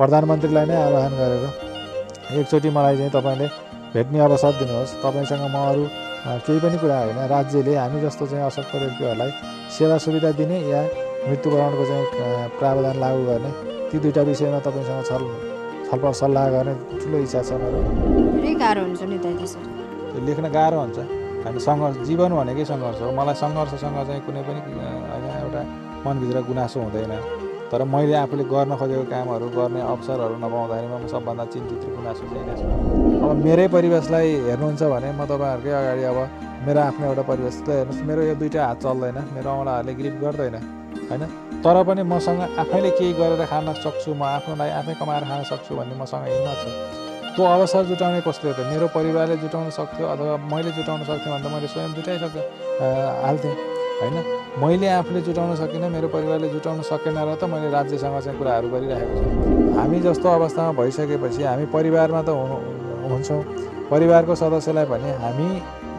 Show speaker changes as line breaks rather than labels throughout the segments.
प्रधानमन्त्रीलाई नै आह्वान गरेर एकचोटि मलाई चाहिँ तपाईँले भेट्ने अवसर दिनुहोस्। तपाईँसँग म अरू केही पनि कुरा होइन। राज्यले हामी जस्तो चाहिँ अशक्त व्यक्तिहरूलाई सेवा सुविधा दिने या मृत्युवरणको चाहिँ प्रावधान लागू गर्ने ती दुईवटा विषयमा तपाईँसँग छल छलफल सल्लाह गर्ने ठुलो इच्छा छ मेरो।
गाह्रो हुन्छ नि
लेख्न गाह्रो हुन्छ। हामी सङ्घर्ष जीवन भनेकै सङ्घर्ष हो। मलाई सङ्घर्षसँग चाहिँ कुनै पनि होइन एउटा मनभित्र गुनासो हुँदैन। तर मैले आफूले गर्न खोजेको कामहरू गर्ने अवसरहरू नपाउँदाखेरि म सबभन्दा चिन्तित गुनासो रहेछ अब मेरै परिवेशलाई हेर्नुहुन्छ भने म तपाईँहरूकै अगाडि अब मेरो आफ्नो एउटा परिवेशलाई हेर्नुहोस् मेरो यो दुइटा हात चल्दैन मेरो औँलाहरूले ग्रिप गर्दैन होइन? तर पनि मसँग आफैले केही गरेर खान सक्छु म आफ्नो लागि आफै कमाएर खान सक्छु भन्ने मसँग हिम्मत छ। त्यो अवसर जुटाउने कसले त? मेरो परिवारले जुटाउन सक्थ्यो अथवा मैले जुटाउन सक्थेँ भने त मैले स्वयं जुटाइसक्यो हाल्थेँ। होइन? मैले आफूले जुटाउन सकिनँ मेरो परिवारले जुटाउन सकेन र त मैले राज्यसँग चाहिँ कुराहरू गरिरहेको छु। हामी जस्तो अवस्थामा भइसकेपछि हामी परिवारमा त हुनु हुन्छौँ। परिवारको सदस्यलाई भने हामी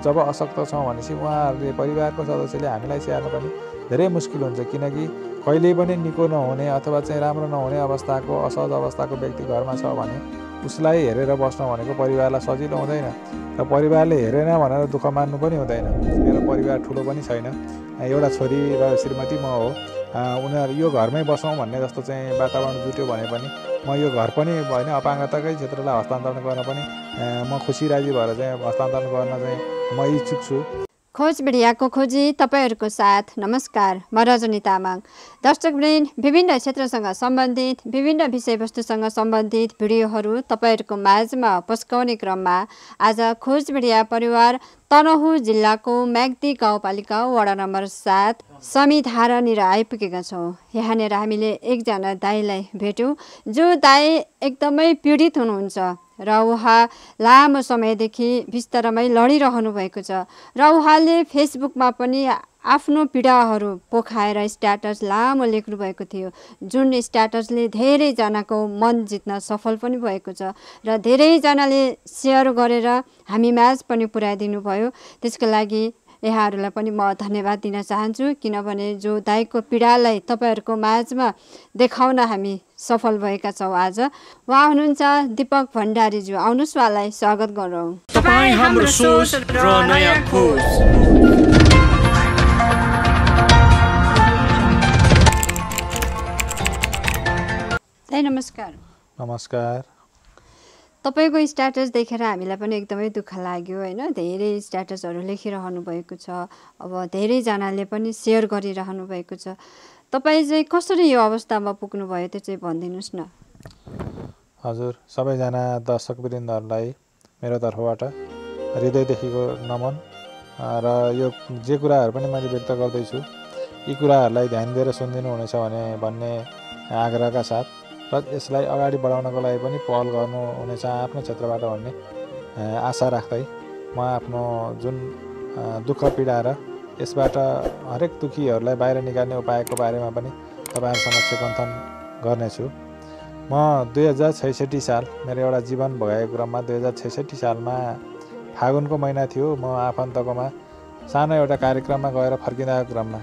जब अशक्त छौँ भनेपछि उहाँहरूले परिवारको सदस्यले हामीलाई स्याहार्नु पनि धेरै मुस्किल हुन्छ। किनकि कहिल्यै पनि निको नहुने अथवा चाहिँ राम्रो नहुने अवस्थाको असहज अवस्थाको व्यक्ति घरमा छ भने उसलाई हेरेर बस्न भनेको परिवारलाई सजिलो हुँदैन। र परिवारले हेरेन भनेर दुःख मान्नु पनि हुँदैन। मेरो परिवार ठुलो पनि छैन। एउटा छोरी र श्रीमती म हो। उनीहरू यो घरमै बसौँ भन्ने जस्तो चाहिँ वातावरण जुट्यो भने पनि म यो घर पनि होइन अपाङ्गताकै क्षेत्रलाई हस्तान्तरण गर्न पनि म खुसी राजी भएर चाहिँ हस्तान्तरण गर्न चाहिँ म इच्छुक छु।
खोज मिडियाको खोजी तपाईँहरूको साथ। नमस्कार म रजनी तामाङ। दर्शकवृन्द विभिन्न क्षेत्रसँग सम्बन्धित विभिन्न विषयवस्तुसँग सम्बन्धित भिडियोहरू तपाईँहरूको माझमा पस्काउने क्रममा आज खोज मिडिया परिवार तनहुँ जिल्लाको म्याग्दी गाउँपालिका वडा नम्बर सात समिधारानिर आइपुगेका छौँ। यहाँनिर हामीले एकजना दाईलाई भेट्यौँ जो दाई एकदमै पीडित हुनुहुन्छ। र उहाँ लामो समयदेखि बिस्तारमै लडिरहनु भएको छ। र उहाँले फेसबुकमा पनि आफ्नो पीडाहरू पोखाएर स्ट्याटस लामो लेख्नु भएको थियो। जुन स्ट्याटसले धेरैजनाको मन जित्न सफल पनि भएको छ र धेरैजनाले सेयर गरेर हामी म्याच पनि पुर्याइदिनु भयो त्यसको लागि यहाँहरूलाई पनि म धन्यवाद दिन चाहन्छु किनभने जो दाईको पीडालाई तपाईँहरूको माझमा देखाउन हामी सफल भएका छौँ आज। उहाँ हुनुहुन्छ दिपक भण्डारीज्यू आउनुहोस् उहाँलाई स्वागत गरौँ। दाई नमस्कार।
नमस्कार।
तपाईँको स्ट्याटस देखेर हामीलाई पनि एकदमै दुःख लाग्यो होइन? धेरै स्ट्याटसहरू लेखिरहनु भएको छ। अब धेरैजनाले पनि सेयर गरिरहनु भएको छ। तपाईँ चाहिँ कसरी यो अवस्थामा पुग्नुभयो त्यो चाहिँ भनिदिनुहोस् न।
हजुर सबैजना दर्शकवृन्दहरूलाई मेरो तर्फबाट हृदयदेखिको नमन र यो जे कुराहरू पनि मैले व्यक्त गर्दैछु यी कुराहरूलाई ध्यान दिएर सुनिदिनु हुनेछ भने भन्ने आग्रहका साथ र यसलाई अगाडि बढाउनको लागि पनि पहल गर्नुहुनेछ आफ्नो क्षेत्रबाट भन्ने आशा राख्दै म आफ्नो जुन दुःख पीडा र यसबाट हरेक दुःखीहरूलाई बाहिर निकाल्ने उपायको बारेमा पनि तपाईँहरू समक्ष गर्नेछु। म दुई हजार छैसठी साल मेरो एउटा जीवन भोगाएको क्रममा दुई हजार छैसठी सालमा फागुनको महिना थियो। म आफन्तकोमा सानो एउटा कार्यक्रममा गएर फर्किँदाको क्रममा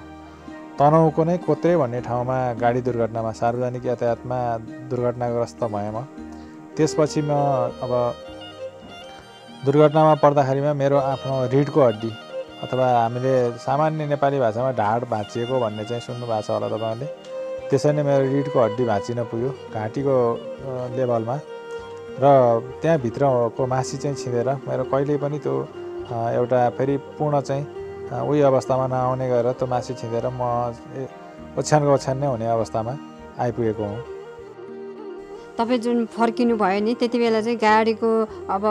तनहुँको नै कोत्रे भन्ने ठाउँमा गाडी दुर्घटनामा सार्वजनिक यातायातमा दुर्घटनाग्रस्त भएँ म। त्यसपछि म अब दुर्घटनामा पर्दाखेरिमा मेरो आफ्नो रिढको हड्डी अथवा हामीले सामान्य नेपाली भाषामा ढाड भाँचिएको भन्ने चाहिँ सुन्नु भएको छ होला तपाईँहरूले। त्यसरी नै मेरो रिढको हड्डी भाँचिन पुग्यो घाँटीको लेभलमा र त्यहाँभित्रको मासी चाहिँ छिँदेर मेरो कहिल्यै पनि त्यो एउटा फेरि पूर्ण चाहिँ उही अवस्थामा नआउने गरेर त्यो मासी छिँदेर म ओछ्यानको ओछ्यान नै हुने अवस्थामा आइपुगेको हुँ।
तपाईँ जुन फर्किनु भयो नि त्यति बेला चाहिँ गाडीको अब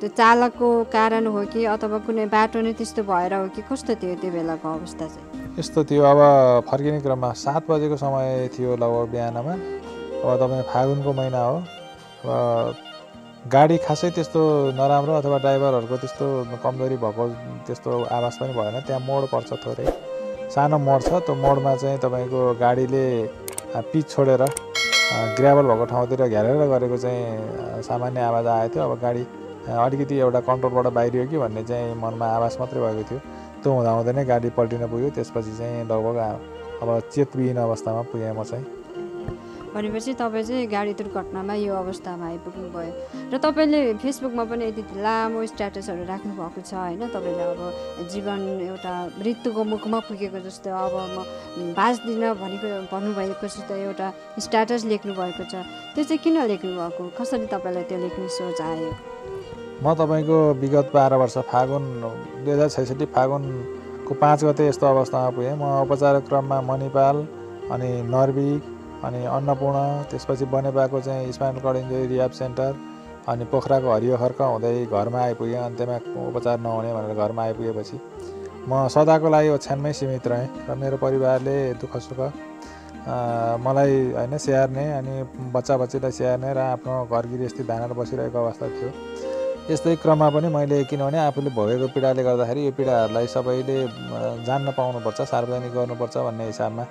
त्यो चालकको कारण हो कि अथवा कुनै बाटो नै त्यस्तो भएर हो कि कस्तो थियो त्यो बेलाको अवस्था चाहिँ?
यस्तो थियो अब फर्किने क्रममा सात बजेको समय थियो लगभग बिहानमा। अब तपाईँ फागुनको महिना हो अब गाडी खासै त्यस्तो नराम्रो अथवा ड्राइभरहरूको त्यस्तो कमजोरी भएको त्यस्तो आवाज पनि भएन। त्यहाँ मोड पर्छ थोरै। सानो मोड छ त्यो मोडमा चाहिँ तपाईँको गाडीले पिच छोडेर ग्राभल भएको ठाउँतिर घेरेर गरेको चाहिँ सामान्य आवाज आएको थियो। अब गाडी अलिकति एउटा कन्ट्रोलबाट बाहिरियो कि भन्ने चाहिँ मनमा आवाज मात्रै भएको थियो। त्यो हुँदा हुँदै नै गाडी पल्टिन पुग्यो। त्यसपछि चाहिँ लगभग अब चेतविहीन अवस्थामा पुगेँ म चाहिँ।
भनेपछि तपाईँ चाहिँ गाडी दुर्घटनामा यो अवस्थामा आइपुग्नु भयो। र तपाईँले फेसबुकमा पनि यति लामो स्ट्याटसहरू राख्नु भएको छ होइन? तपाईँले अब जीवन एउटा मृत्युको मुखमा पुगेको जस्तो अब म बाँच्दिनँ भनेको भन्नुभएको जस्तो एउटा स्ट्याटस लेख्नु भएको छ। त्यो चाहिँ किन लेख्नु भएको कसरी तपाईँलाई त्यो लेख्ने सोच आयो?
म तपाईँको विगत बाह्र वर्ष फागुन दुई हजार छैसठी फागुनको पाँच गते यस्तो अवस्थामा पुगेँ। म उपचार क्रममा मणिपाल अनि नर्बिक अनि अन्नपूर्ण त्यसपछि बनेपाको चाहिँ spinal cord injury rehab centre अनि पोखराको हरियो खर्क हुँदै घरमा आइपुगेँ अन्त्यमा उपचार नहुने भनेर घरमा आइपुगेपछि। म सदाको लागि ओछ्यानमै सीमित रहेँ र मेरो परिवारले दुःख सुख मलाई होइन स्याहार्ने अनि बच्चा बच्चीलाई स्याहार्ने र आफ्नो घर गृहस्थी धानेर बसिरहेको अवस्था थियो। यस्तै क्रममा पनि मैले किनभने आफूले भोगेको पीडाले गर्दाखेरि यो पीडाहरूलाई सबैले जान्न पाउनुपर्छ सार्वजनिक गर्नुपर्छ भन्ने हिसाबमा।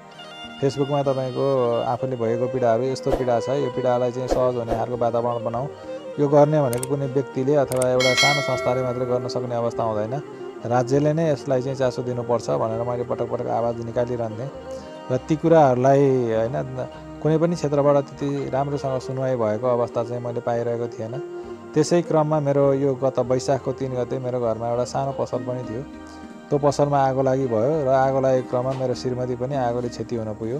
फेसबुकमा तपाईँको आफूले भोगेको पीडाहरू यस्तो पीडा छ यो पीडालाई चाहिँ सहज हुने खालको वातावरण बनाऊ। यो गर्ने भनेको कुनै व्यक्तिले अथवा एउटा सानो संस्थाले मात्रै गर्न सक्ने अवस्था हुँदैन। राज्यले नै यसलाई चाहिँ चासो दिनुपर्छ भनेर मैले पटक पटक आवाज निकालिरहन्थेँ। र ती कुराहरूलाई होइन कुनै पनि क्षेत्रबाट त्यति राम्रोसँग सुनवाई भएको अवस्था चाहिँ मैले पाइरहेको थिएन। त्यसै क्रममा मेरो यो गत वैशाखको तिन गते मेरो घरमा एउटा सानो पसल पनि थियो। त्यो पसलमा आगो लागि भयो र आगो लागेको क्रममा मेरो श्रीमती पनि आगोले क्षति हुन पुग्यो।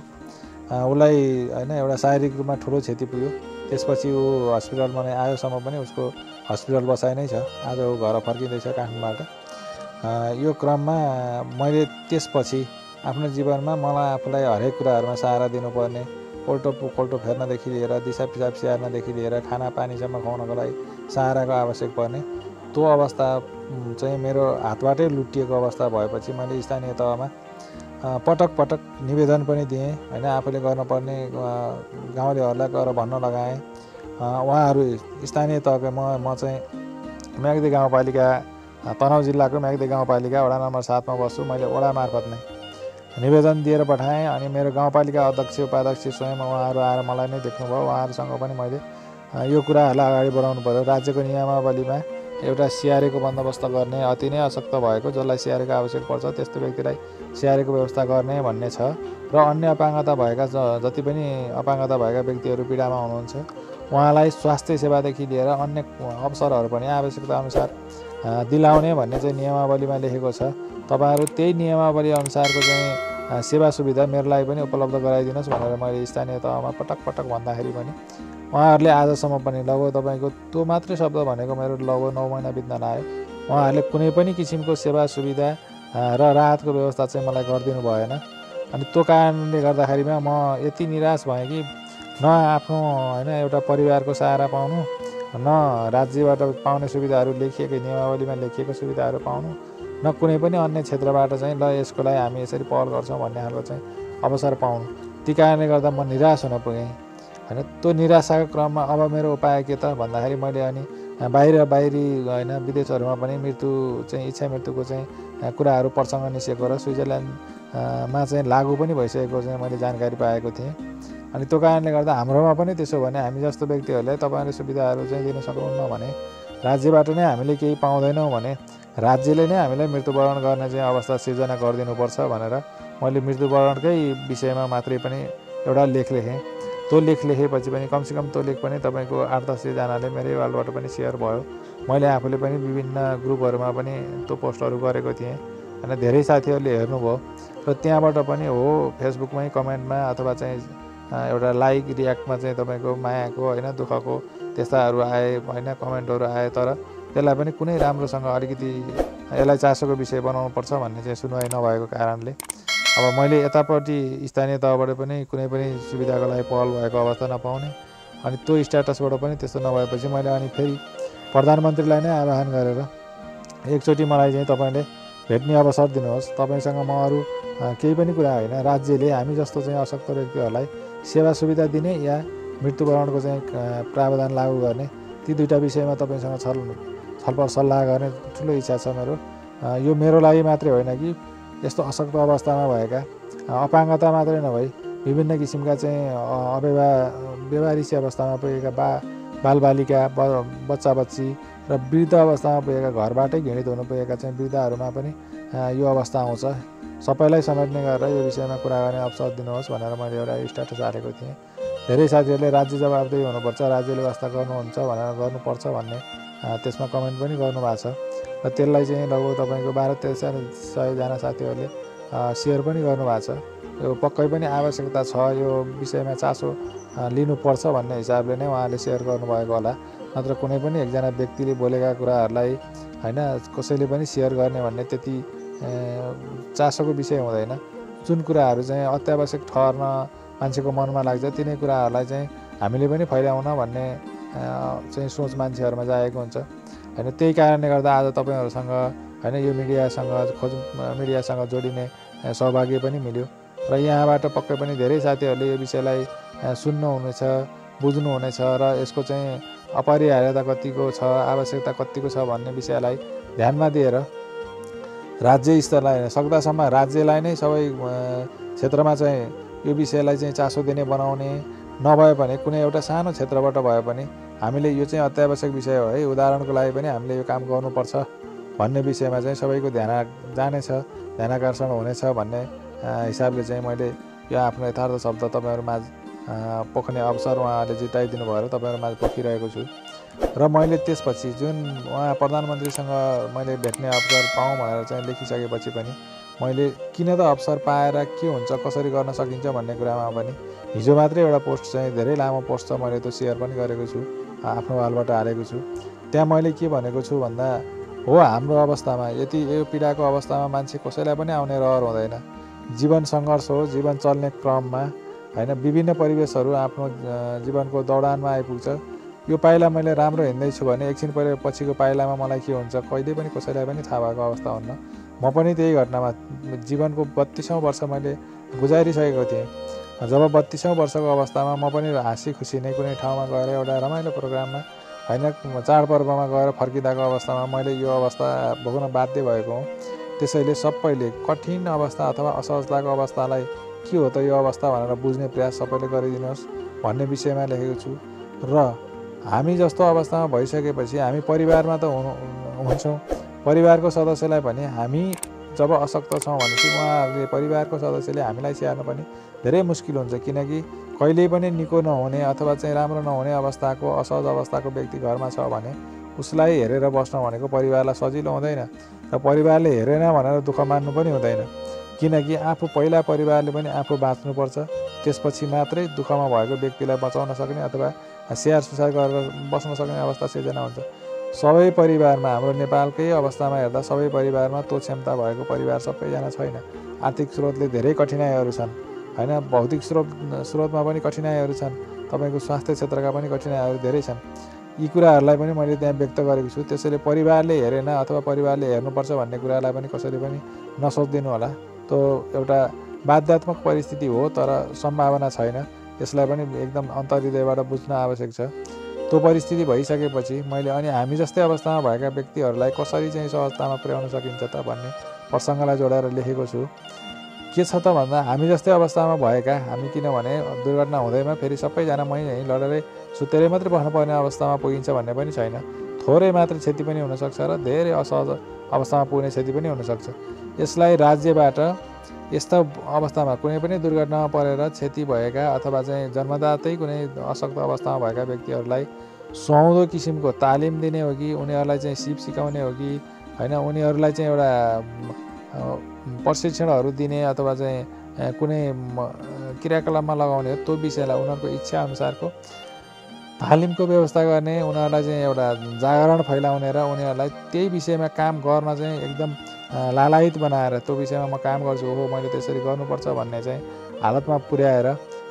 उसलाई होइन एउटा शारीरिक रूपमा ठुलो क्षति पुग्यो। त्यसपछि ऊ हस्पिटलमा नै आयोसम्म पनि उसको हस्पिटल बसाइ नै छ। आज ऊ घर फर्किँदैछ काठमाडौँबाट। यो क्रममा मैले त्यसपछि आफ्नो जीवनमा मलाई आफूलाई हरेक कुराहरूमा सहारा दिनुपर्ने पोल्टो पोल्टो फेर्नदेखि लिएर दिसा पिसाब स्याहार्नदेखि लिएर खाना पानीसम्म खुवाउनको लागि सहाराको आवश्यक पर्ने। त्यो अवस्था चाहिँ मेरो हातबाटै लुटिएको अवस्था भएपछि मैले स्थानीय तहमा पटक पटक निवेदन पनि दिएँ। होइन आफूले गर्नुपर्ने गाउँलेहरूलाई गएर भन्न लगाएँ। उहाँहरू स्थानीय तहको म म चाहिँ म्याग्दी गाउँपालिका अ, तनहुँ जिल्लाको म्याग्दी गाउँपालिका वडा नम्बर सातमा बस्छु। मैले वडा मार्फत नै निवेदन दिएर पठाएँ अनि मेरो गाउँपालिका अध्यक्ष उपाध्यक्ष स्वयं उहाँहरू आएर मलाई नै देख्नुभयो। उहाँहरूसँग पनि मैले यो कुराहरूलाई अगाडि बढाउनु पऱ्यो राज्यको नियमावलीमा एउटा सिआरएको बन्दोबस्त गर्ने अति नै अशक्त भएको जसलाई सिआरएको आवश्यक पर्छ त्यस्तो व्यक्तिलाई सिआरएको व्यवस्था गर्ने भन्ने छ। र अन्य अपाङ्गता भएका जति पनि अपाङ्गता भएका व्यक्तिहरू पीडामा हुनुहुन्छ उहाँलाई स्वास्थ्य सेवादेखि लिएर अन्य अवसरहरू पनि आवश्यकता अनुसार दिलाउने भन्ने चाहिँ नियमावलीमा लेखेको छ। तपाईँहरू त्यही नियमावली अनुसारको चाहिँ सेवा सुविधा मेरो लागि पनि उपलब्ध गराइदिनुहोस् भनेर मैले स्थानीय तहमा पटक पटक भन्दाखेरि पनि उहाँहरूले आजसम्म पनि लगभग तपाईँको त्यो मात्रै शब्द भनेको मेरो लगभग नौ महिना बित्न आयो उहाँहरूले कुनै पनि किसिमको सेवा सुविधा र राहतको व्यवस्था चाहिँ मलाई गरिदिनु भएन। अनि त्यो कारणले गर्दाखेरिमा म यति निराश भएँ कि न आफ्नो होइन एउटा परिवारको सहारा पाउनु न राज्यबाट पाउने सुविधाहरू लेखिएको नियमावलीमा लेखिएको सुविधाहरू पाउनु न कुनै पनि अन्य क्षेत्रबाट चाहिँ ल यसको लागि हामी यसरी पहल गर्छौँ भन्ने खालको चाहिँ अवसर पाउनु। ती कारणले गर्दा म निराश हुन पुगेँ। होइन? त्यो निराशाको क्रममा अब मेरो उपाय के त? भन्दाखेरि मैले अनि बाहिर बाहिरी होइन विदेशहरूमा पनि मृत्यु चाहिँ इच्छा मृत्युको चाहिँ कुराहरू प्रसङ्ग निस्केको र स्विजरल्यान्डमा चाहिँ लागु पनि भइसकेको चाहिँ मैले जानकारी पाएको थिएँ। अनि त्यो कारणले गर्दा हाम्रोमा पनि त्यसो भने हामी जस्तो व्यक्तिहरूले तपाईँहरूले सुविधाहरू चाहिँ दिन सक्नुहुन्न भने राज्यबाट नै हामीले केही पाउँदैनौँ भने राज्यले नै हामीलाई मृत्युवरण गर्ने चाहिँ अवस्था सिर्जना गरिदिनुपर्छ भनेर मैले मृत्युवरणकै विषयमा मात्रै पनि एउटा लेख लेखेँ। त्यो लेख लेखेपछि पनि कमसेकम त्यो लेख पनि तपाईँको आठ दस सयजनाले मेरै वालबाट पनि सेयर भयो। मैले आफूले पनि विभिन्न ग्रुपहरूमा पनि त्यो पोस्टहरू गरेको थिएँ होइन धेरै साथीहरूले हेर्नुभयो र त्यहाँबाट पनि हो फेसबुकमै कमेन्टमा अथवा चाहिँ एउटा लाइक रियाक्टमा चाहिँ तपाईँको मायाको होइन दुःखको त्यस्ताहरू आए होइन कमेन्टहरू आए तर त्यसलाई पनि कुनै राम्रोसँग अलिकति यसलाई चासोको विषय बनाउनुपर्छ भन्ने चाहिँ सुनवाई नभएको कारणले अब मैले यतापट्टि स्थानीय तहबाट पनि कुनै पनि सुविधाको लागि पहल भएको अवस्था नपाउने अनि त्यो स्ट्याटसबाट पनि त्यस्तो नभएपछि मैले अनि फेरि प्रधानमन्त्रीलाई नै आह्वान गरेर एकचोटि मलाई चाहिँ तपाईँले भेट्ने अवसर दिनुहोस्। तपाईँसँग म अरू केही पनि कुरा होइन। राज्यले हामी जस्तो चाहिँ अशक्त व्यक्तिहरूलाई सेवा सुविधा दिने या मृत्युवरणको चाहिँ प्रावधान लागू गर्ने ती दुईवटा विषयमा तपाईँसँग छल छलफल सल्लाह गर्ने ठुलो इच्छा छ मेरो। यो मेरो लागि मात्रै होइन कि यस्तो अशक्त अवस्थामा भएका अपाङ्गता मात्रै नभई विभिन्न किसिमका चाहिँ अव्यवा व्यवहारिसी अवस्थामा पुगेका बा बालबालिका ब बच्चा बच्ची र वृद्ध अवस्थामा पुगेका घरबाटै घिडित हुनु पुगेका चाहिँ वृद्धहरूमा पनि यो अवस्था आउँछ। सबैलाई समेट्ने गरेर यो विषयमा कुरा गर्ने अवसर दिनुहोस् भनेर मैले एउटा स्ट्याटस हालेको थिएँ। धेरै साथीहरूले राज्य जवाबदेही हुनुपर्छ राज्यले वास्ता गर्नुहुन्छ भनेर गर्नुपर्छ भन्ने त्यसमा कमेन्ट पनि गर्नुभएको छ। र त्यसलाई चाहिँ लगभग तपाईँको बाह्र तेह्र सय सयजना साथीहरूले सेयर पनि गर्नुभएको छ। यो पक्कै पनि आवश्यकता छ यो विषयमा चासो लिनुपर्छ भन्ने हिसाबले नै उहाँले सेयर गर्नुभएको होला। नत्र कुनै पनि एकजना व्यक्तिले बोलेका कुराहरूलाई होइन कसैले पनि सेयर गर्ने भन्ने त्यति चासोको विषय हुँदैन। जुन कुराहरू चाहिँ अत्यावश्यक ठहर्न मान्छेको मनमा लाग्छ तिनै कुराहरूलाई चाहिँ हामीले पनि फैलाउन भन्ने चाहिँ सोच मान्छेहरूमा जाएको हुन्छ। होइन त्यही कारणले गर्दा आज तपाईँहरूसँग होइन यो मिडियासँग खोज मिडियासँग जोडिने सौभाग्य पनि मिल्यो। र यहाँबाट पक्कै पनि धेरै साथीहरूले यो विषयलाई सुन्नुहुनेछ बुझ्नुहुनेछ र यसको चाहिँ अपरिहार्यता कतिको छ आवश्यकता कतिको छ भन्ने विषयलाई ध्यानमा दिएर राज्य स्तरलाई सक्दासम्म राज्यलाई नै सबै क्षेत्रमा चाहिँ यो विषयलाई चाहिँ चासो दिने बनाउने नभए भने कुनै एउटा सानो क्षेत्रबाट भए पनि हामीले यो चाहिँ अत्यावश्यक विषय हो है। उदाहरणको लागि पनि हामीले यो काम गर्नुपर्छ भन्ने विषयमा चाहिँ सबैको ध्यान जानेछ ध्यान आकर्षण हुनेछ भन्ने हिसाबले चाहिँ मैले यो आफ्नो यथार्थ शब्द तपाईँहरूमा पोख्ने अवसर उहाँले जिताइदिनु भएर तपाईँहरूमा पोखिरहेको छु। र मैले त्यसपछि जुन उहाँ प्रधानमन्त्रीसँग मैले भेट्ने अवसर पाऊँ भनेर चाहिँ लेखिसकेपछि पनि मैले किन त अवसर पाएर के हुन्छ कसरी गर्न सकिन्छ भन्ने कुरामा पनि हिजो मात्रै एउटा पोस्ट चाहिँ धेरै लामो पोस्ट छ मैले त्यो सेयर पनि गरेको छु। आफ्नो हालबाट हालेको छु। त्यहाँ मैले के भनेको छु भन्दा हो हाम्रो अवस्थामा यति यो पीडाको अवस्थामा मान्छे कसैलाई पनि आउने रहर हुँदैन। जीवन सङ्घर्ष हो जीवन चल्ने क्रममा होइन विभिन्न परिवेशहरू आफ्नो जीवनको दौडानमा आइपुग्छ। यो पाइला मैले राम्रो हिँड्दैछु भने एकछिन परे पछिको पाइलामा मलाई के हुन्छ कहिले पनि कसैलाई पनि थाहा भएको अवस्था हुन्न। म पनि त्यही घटनामा जीवनको बत्तिसौँ वर्ष मैले गुजारिसकेको थिएँ। जब बत्तिसौँ वर्षको अवस्थामा म पनि हाँसी खुसी नै कुनै ठाउँमा गएर एउटा रमाइलो प्रोग्राममा होइन चाडपर्वमा गएर फर्किँदाको अवस्थामा मैले यो अवस्था भोग्न बाध्य भएको हुँ। त्यसैले सबैले कठिन अवस्था अथवा असहजताको अवस्थालाई के हो त यो अवस्था भनेर बुझ्ने प्रयास सबैले गरिदिनुहोस् भन्ने विषयमा लेखेको छु। र हामी जस्तो अवस्थामा भइसकेपछि हामी परिवारमा त हुनु हुन्छौँ। परिवारको सदस्यलाई पनि हामी जब अशक्त छौँ भनेपछि उहाँहरूले परिवारको सदस्यले हामीलाई स्याहार्नु पनि धेरै मुस्किल हुन्छ। किनकि कहिल्यै पनि निको नहुने अथवा चाहिँ राम्रो नहुने अवस्थाको असहज अवस्थाको व्यक्ति घरमा छ भने उसलाई हेरेर बस्न भनेको परिवारलाई सजिलो हुँदैन र परिवारले हेरेन भनेर दुःख मान्नु पनि हुँदैन। किनकि आफू पहिला परिवारले पनि आफू बाँच्नुपर्छ त्यसपछि मात्रै दुःखमा भएको व्यक्तिलाई बचाउन सक्ने अथवा स्याहार सुसार गरेर बस्न सक्ने अवस्था सिर्जना हुन्छ। सबै परिवारमा हाम्रो नेपालकै अवस्थामा हेर्दा सबै परिवारमा त्यो क्षमता भएको परिवार सबैजना छैन। आर्थिक स्रोतले धेरै कठिनाइहरू छन् होइन? भौतिक स्रोत स्रोतमा पनि कठिनाइहरू छन् तपाईँको स्वास्थ्य क्षेत्रका पनि कठिनाइहरू धेरै छन्। यी कुराहरूलाई पनि मैले त्यहाँ व्यक्त गरेको छु। त्यसैले परिवारले हेरेन अथवा परिवारले हेर्नुपर्छ भन्ने कुरालाई पनि कसैले पनि नसोचिदिनु होला। त्यो एउटा बाध्यात्मक परिस्थिति हो तर सम्भावना छैन। यसलाई पनि एकदम अन्तर्हृदयबाट बुझ्न आवश्यक छ। त्यो परिस्थिति भइसकेपछि मैले अनि हामी जस्तै अवस्थामा भएका व्यक्तिहरूलाई कसरी चाहिँ सहजतामा पुर्याउन सकिन्छ त भन्ने प्रसङ्गलाई जोडेर लेखेको छु। के छ त भन्दा हामी जस्तै अवस्थामा भएका हामी किनभने दुर्घटना हुँदैमा फेरि सबैजना मै यहीँ लडेरै सुतेरै मात्रै बस्नुपर्ने अवस्थामा पुगिन्छ भन्ने पनि छैन। थोरै मात्र क्षति पनि हुनसक्छ र धेरै असहज अवस्थामा पुग्ने क्षति पनि हुनसक्छ। यसलाई राज्यबाट यस्ता अवस्थामा कुनै पनि दुर्घटनामा परेर क्षति भएका अथवा चाहिँ जन्मदातै कुनै अशक्त अवस्थामा भएका व्यक्तिहरूलाई सुहाउँदो किसिमको तालिम दिने हो कि उनीहरूलाई चाहिँ सिप सिकाउने हो कि होइन उनीहरूलाई चाहिँ एउटा प्रशिक्षणहरू दिने अथवा चाहिँ कुनै क्रियाकलापमा लगाउने हो त्यो विषयलाई उनीहरूको इच्छा अनुसारको तालिमको व्यवस्था गर्ने उनीहरूलाई चाहिँ एउटा जागरण फैलाउने र उनीहरूलाई त्यही विषयमा काम गर्न चाहिँ एकदम लालायित बनाएर त्यो विषयमा म काम गर्छु। हो मैले त्यसरी गर्नुपर्छ भन्ने चाहिँ हालतमा पुर्याएर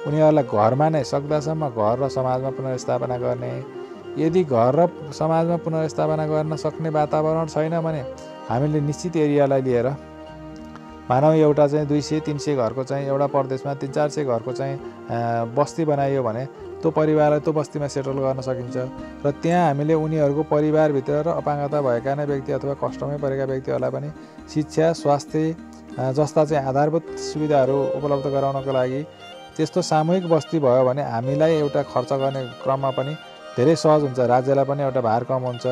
उनीहरूलाई घरमा नै सक्दासम्म घर र समाजमा पुनर्स्थापना गर्ने यदि घर र समाजमा पुनर्स्थापना गर्न सक्ने वातावरण छैन भने हामीले निश्चित एरियालाई लिएर मानव एउटा चाहिँ दुई सय तिन सय घरको चाहिँ एउटा प्रदेशमा तिन चार सय घरको चाहिँ बस्ती बनाइयो भने त्यो परिवारलाई त्यो बस्तीमा सेटल गर्न सकिन्छ र त्यहाँ हामीले उनीहरूको परिवारभित्र र अपाङ्गता भएका नै व्यक्ति अथवा कष्टमै परेका व्यक्तिहरूलाई पनि शिक्षा स्वास्थ्य जस्ता चाहिँ आधारभूत सुविधाहरू उपलब्ध गराउनको लागि त्यस्तो सामूहिक बस्ती भयो भने हामीलाई एउटा खर्च गर्ने क्रममा पनि धेरै सहज हुन्छ राज्यलाई पनि एउटा भार कम हुन्छ।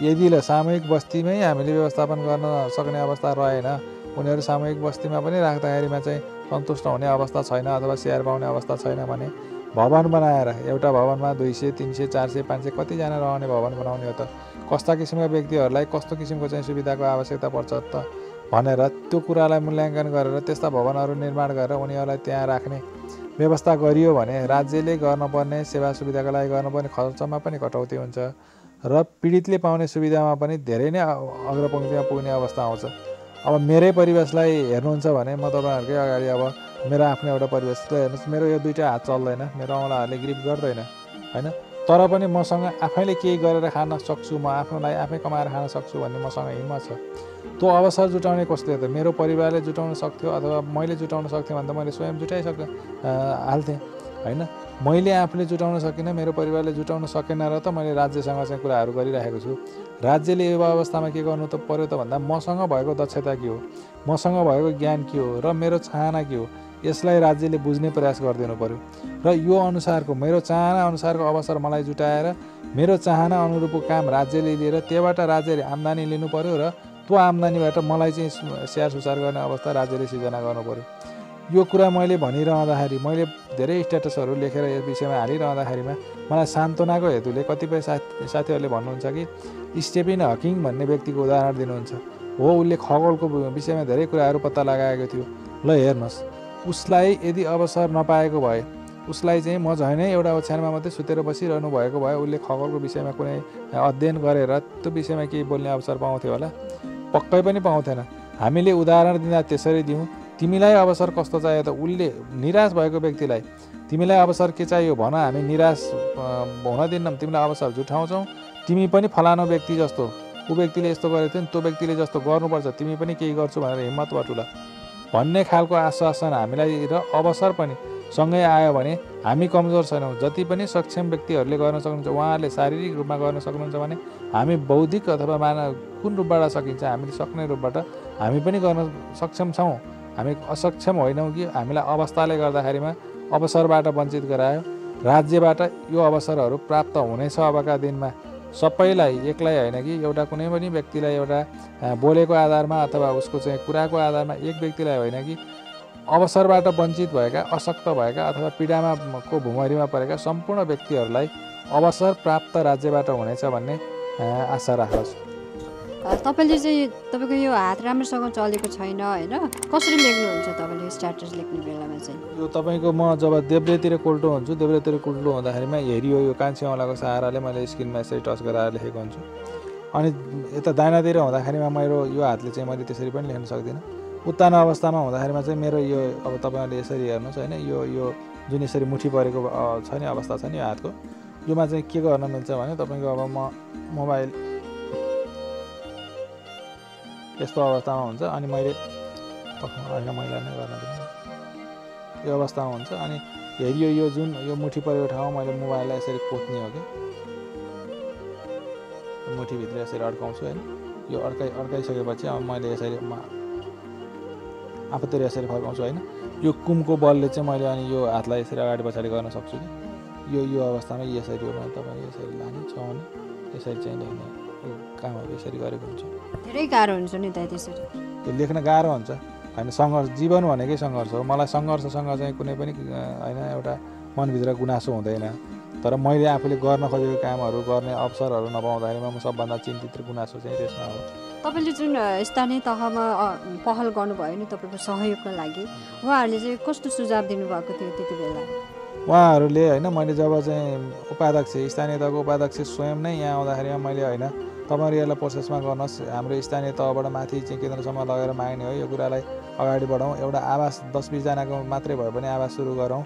यदि ल सामूहिक बस्तीमै हामीले व्यवस्थापन गर्न सक्ने अवस्था रहेन उनीहरू सामूहिक बस्तीमा पनि राख्दाखेरिमा चाहिँ सन्तुष्ट हुने अवस्था छैन अथवा स्याहार पाउने अवस्था छैन भने भवन बनाएर एउटा भवनमा दुई सय तिन सय चार सय पाँच सय कतिजना रहने भवन बनाउने हो त। कस्ता किसिमका व्यक्तिहरूलाई कस्तो किसिमको चाहिँ सुविधाको आवश्यकता पर्छ त? भनेर त्यो कुरालाई मूल्याङ्कन गरेर त्यस्ता भवनहरू निर्माण गरेर उनीहरूलाई त्यहाँ राख्ने व्यवस्था गरियो भने राज्यले गर्नुपर्ने सेवा सुविधाको लागि गर्नुपर्ने खर्चमा पनि कटौती हुन्छ र पीडितले पाउने सुविधामा पनि धेरै नै अग्रपङ्क्तिमा पुग्ने अवस्था आउँछ। अब मेरै परिवेशलाई हेर्नुहुन्छ भने म तपाईँहरूकै अगाडि अब मेरो आफ्नो एउटा परिवेशलाई हेर्नुहोस् मेरो यो दुइटा हात चल्दैन मेरो औँलाहरूले ग्रिप गर्दैन होइन? तर पनि मसँग आफैले केही गरेर खान सक्छु म आफ्नोलाई आफै कमाएर खान सक्छु भन्ने मसँग हिम्मत छ। त्यो अवसर जुटाउने कसले त? मेरो परिवारले जुटाउन सक्थ्यो अथवा मैले जुटाउन सक्थेँ भने त मैले स्वयं जुटाइसक अ, हाल्थेँ होइन? मैले आफूले जुटाउन सकिनँ मेरो परिवारले जुटाउन सकेन र त मैले राज्यसँग चाहिँ कुराहरू गरिरहेको छु। राज्यले यो अवस्थामा के गर्नु त पर्यो त भन्दा मसँग भएको दक्षता के हो? मसँग भएको ज्ञान के हो? र मेरो चाहना के हो? यसलाई राज्यले बुझ्ने प्रयास गरिदिनु पर्यो। र यो अनुसारको मेरो चाहना अनुसारको अवसर मलाई जुटाएर मेरो चाहना अनुरूपको काम राज्यले लिएर त्योबाट राज्यले आम्दानी लिनु पर्यो र त्यो आम्दानीबाट मलाई चाहिँ स्याहार सुसार गर्ने अवस्था राज्यले सिर्जना पर्यो। यो कुरा मैले भनिरहँदाखेरि मैले धेरै स्ट्याटसहरू लेखेर यस विषयमा हालिरहँदाखेरिमा मलाई सान्त्वनाको हेतुले कतिपय साथी साथीहरूले भन्नुहुन्छ कि स्टेफिन हकिङ भन्ने व्यक्तिको उदाहरण दिनुहुन्छ। हो उसले खगोलको विषयमा धेरै कुराहरू पत्ता लगाएको थियो। ल हेर्नुहोस्। उसलाई यदि अवसर नपाएको भए उसलाई चाहिँ म झैँ नै एउटा ओछ्यानमा मात्रै सुतेर बसिरहनु भएको भए उसले खगोलको विषयमा कुनै अध्ययन गरेर त्यो विषयमा केही बोल्ने अवसर पाउँथ्यो होला? पक्कै पनि पाउँथेन। हामीले उदाहरण दिँदा त्यसरी दिउँ तिमीलाई अवसर कस्तो चाहियो त? उसले निराश भएको व्यक्तिलाई तिमीलाई अवसर के चाहियो भन हामी निराश हुन दिन्नौँ तिमीलाई अवसर जुठाउँछौँ। तिमी पनि फलानु व्यक्ति जस्तो ऊ व्यक्तिले यस्तो गरेको थियो नि त्यो व्यक्तिले जस्तो गर्नुपर्छ। तिमी पनि केही गर्छु भनेर हिम्मत बटुला। भन्ने खालको आश्वासन हामीलाई र अवसर पनि सँगै आयो भने हामी कमजोर छैनौँ। जति पनि सक्षम व्यक्तिहरूले गर्न सक्नुहुन्छ उहाँहरूले शारीरिक रूपमा गर्न सक्नुहुन्छ भने हामी बौद्धिक अथवा मानव कुन रूपबाट सकिन्छ हामीले सक्ने रूपबाट हामी पनि गर्न सक्षम छौँ। हामी असक्षम होइनौँ कि हामीलाई अवस्थाले गर्दाखेरिमा अवसरबाट वञ्चित गरायो। राज्यबाट यो अवसरहरू प्राप्त हुनेछ अबका दिनमा। सबैलाई एक्लै होइन कि एउटा कुनै पनि व्यक्तिलाई एउटा बोलेको आधारमा अथवा उसको चाहिँ कुराको आधारमा एक व्यक्तिलाई होइन कि अवसरबाट वञ्चित भएका अशक्त भएका अथवा पीडामा को भुमरीमा परेका सम्पूर्ण व्यक्तिहरूलाई अवसर प्राप्त राज्यबाट हुनेछ भन्ने आशा राख्दछु।
तपाईँले चाहिँ तपाईँको यो हात राम्रोसँग चलेको छैन होइन? कसरी लेख्नुहुन्छ तपाईँले स्ट्याटस लेख्ने बेलामा चाहिँ?
यो तपाईँको म जब देब्रेतिर कोल्टो हुन्छु देब्रेतिर कोल्टो हुँदाखेरिमा हेरियो यो कान्छी औँलाको सहाराले मैले स्क्रिनमा यसरी टच गराएर लेखेको हुन्छु। अनि यता दाहिनातिर हुँदाखेरिमा मेरो यो हातले चाहिँ मैले त्यसरी पनि लेख्न सक्दिनँ। उत्तानो अवस्थामा हुँदाखेरिमा चाहिँ मेरो यो अब तपाईँहरूले यसरी हेर्नुहोस् होइन यो यो जुन यसरी मुठी परेको छ नि अवस्था छ नि यो हातको योमा चाहिँ के गर्न मिल्छ भने तपाईँको अब म मोबाइल यस्तो अवस्थामा हुन्छ अनि मैले होइन मैला नै गर्न दिनु। यो अवस्थामा हुन्छ अनि हेरियो यो जुन यो मुठी परेको ठाउँमा मैले मोबाइललाई यसरी कोच्ने हो कि? मुठीभित्र यसरी अड्काउँछु होइन। यो अड्काइ अड्काइसकेपछि अब मैले यसरी आफूतिर यसरी फर्काउँछु होइन। यो कुमको बलले चाहिँ मैले अनि यो हातलाई यसरी अगाडि पछाडि गर्न सक्छु कि? यो यो अवस्थामा यसरी हो भने तपाईँ यसरी लाने छाउने यसरी चाहिँ लेख्ने यो कामहरू यसरी गरेको हुन्छ।
धेरै गाह्रो हुन्छ नि त त्यसरी।
त्यो लेख्न गाह्रो हुन्छ। होइन सङ्घर्ष जीवन भनेकै सङ्घर्ष हो। मलाई सङ्घर्षसँग चाहिँ कुनै पनि होइन एउटा मनभित्र गुनासो हुँदैन। तर मैले आफूले गर्न खोजेको कामहरू गर्ने अवसरहरू नपाउँदाखेरिमा म सबभन्दा चिन्तित र गुनासो चाहिँ त्यसमा हो।
तपाईँले जुन स्थानीय तहमा पहल गर्नुभयो नि तपाईँको सहयोगको लागि उहाँहरूले चाहिँ कस्तो सुझाव दिनुभएको थियो त्यति बेला?
उहाँहरूले होइन मैले जब चाहिँ उपाध्यक्ष स्थानीय तहको उपाध्यक्ष स्वयं नै यहाँ आउँदाखेरिमा मैले होइन तपाईँहरू प्रोसेसमा गर्नुहोस्। हाम्रो स्थानीय तहबाट माथि चाहिँ केन्द्रसम्म लगेर माग्ने हो। यो कुरालाई अगाडि बढाउँ। एउटा आवास दस बिसजनाको मात्रै भए पनि आवास सुरु गरौँ।